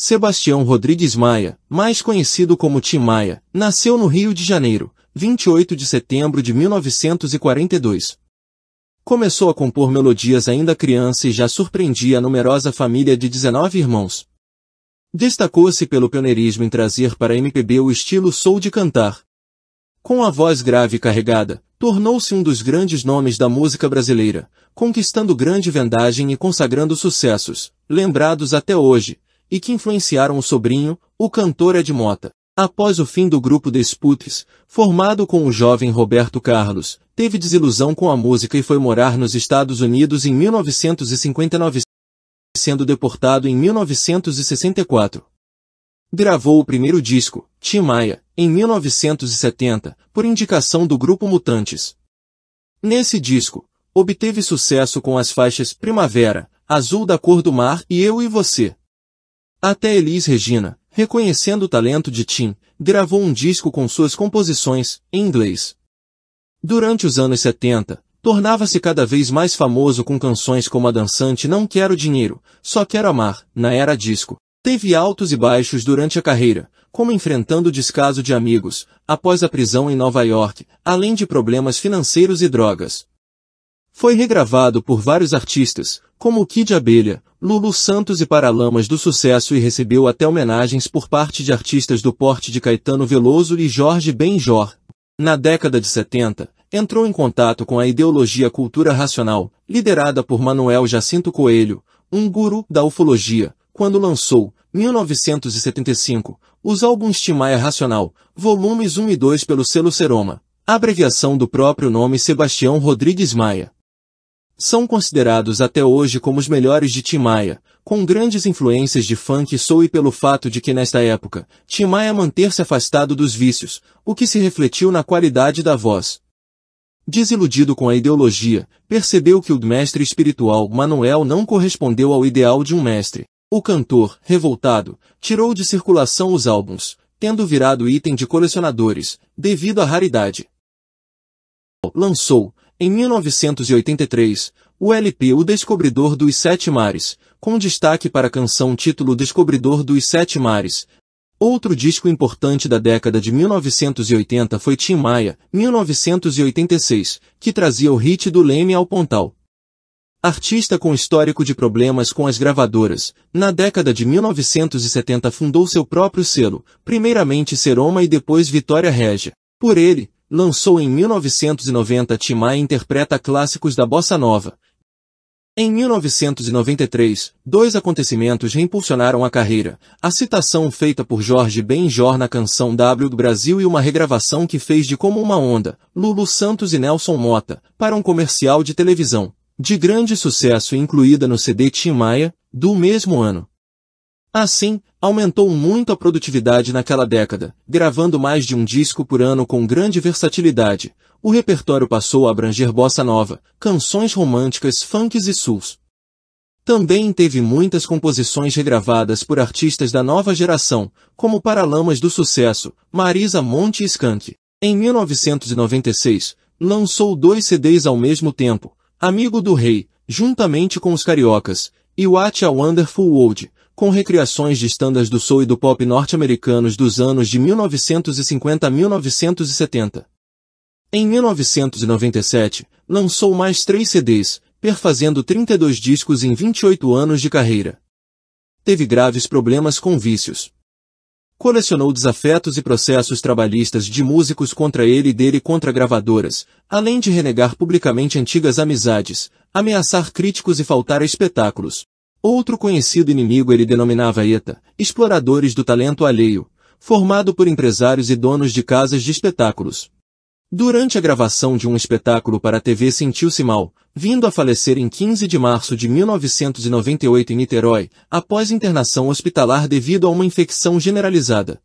Sebastião Rodrigues Maia, mais conhecido como Tim Maia, nasceu no Rio de Janeiro, 28 de setembro de 1942. Começou a compor melodias ainda criança e já surpreendia a numerosa família de 19 irmãos. Destacou-se pelo pioneirismo em trazer para a MPB o estilo soul de cantar. Com a voz grave e carregada, tornou-se um dos grandes nomes da música brasileira, conquistando grande vendagem e consagrando sucessos, lembrados até hoje, e que influenciaram o sobrinho, o cantor Ed Mota. Após o fim do grupo The Sputs, formado com o jovem Roberto Carlos, teve desilusão com a música e foi morar nos Estados Unidos em 1959, sendo deportado em 1964. Gravou o primeiro disco, Tim Maia, em 1970, por indicação do grupo Mutantes. Nesse disco, obteve sucesso com as faixas Primavera, Azul da Cor do Mar e Eu e Você. Até Elis Regina, reconhecendo o talento de Tim, gravou um disco com suas composições, em inglês. Durante os anos 70, tornava-se cada vez mais famoso com canções como a dançante Não Quero Dinheiro, Só Quero Amar, na era disco. Teve altos e baixos durante a carreira, como enfrentando o descaso de amigos, após a prisão em Nova York, além de problemas financeiros e drogas. Foi regravado por vários artistas, como Kid Abelha, Lulu Santos e Paralamas do Sucesso e recebeu até homenagens por parte de artistas do porte de Caetano Veloso e Jorge Benjor. Na década de 70, entrou em contato com a ideologia cultura racional, liderada por Manuel Jacinto Coelho, um guru da ufologia, quando lançou, 1975, os álbuns Timaya Racional, volumes 1 e 2 pelo selo Seroma, abreviação do próprio nome Sebastião Rodrigues Maia são considerados até hoje como os melhores de Tim Maia, com grandes influências de funk soul e pelo fato de que nesta época, Tim Maia manter-se afastado dos vícios, o que se refletiu na qualidade da voz. Desiludido com a ideologia, percebeu que o mestre espiritual Manuel não correspondeu ao ideal de um mestre. O cantor, revoltado, tirou de circulação os álbuns, tendo virado item de colecionadores, devido à raridade. Lançou, em 1983, o LP O Descobridor dos Sete Mares, com destaque para a canção título Descobridor dos Sete Mares. Outro disco importante da década de 1980 foi Tim Maia, 1986, que trazia o hit do Leme ao Pontal. Artista com histórico de problemas com as gravadoras, na década de 1970 fundou seu próprio selo, primeiramente Seroma e depois Vitória Régia. Por ele, lançou em 1990 Timaya interpreta clássicos da bossa nova. Em 1993, dois acontecimentos reimpulsionaram a carreira, a citação feita por Jorge Benjor na canção W do Brasil e uma regravação que fez de Como uma Onda, Lulu Santos e Nelson Mota, para um comercial de televisão, de grande sucesso incluída no CD Tim Maia, do mesmo ano. Assim, aumentou muito a produtividade naquela década, gravando mais de um disco por ano com grande versatilidade. O repertório passou a abranger bossa nova, canções românticas, funks e sus. Também teve muitas composições regravadas por artistas da nova geração, como Paralamas do Sucesso, Marisa Monte e Skank. Em 1996, lançou dois CDs ao mesmo tempo, Amigo do Rei, juntamente com os Cariocas, e What a Wonderful World, com recriações de estándares do soul e do pop norte-americanos dos anos de 1950 a 1970. Em 1997, lançou mais três CDs, perfazendo 32 discos em 28 anos de carreira. Teve graves problemas com vícios. Colecionou desafetos e processos trabalhistas de músicos contra ele e dele contra gravadoras, além de renegar publicamente antigas amizades, ameaçar críticos e faltar a espetáculos. Outro conhecido inimigo ele denominava ETA, exploradores do talento alheio, formado por empresários e donos de casas de espetáculos. Durante a gravação de um espetáculo para a TV sentiu-se mal, vindo a falecer em 15 de março de 1998 em Niterói, após internação hospitalar devido a uma infecção generalizada.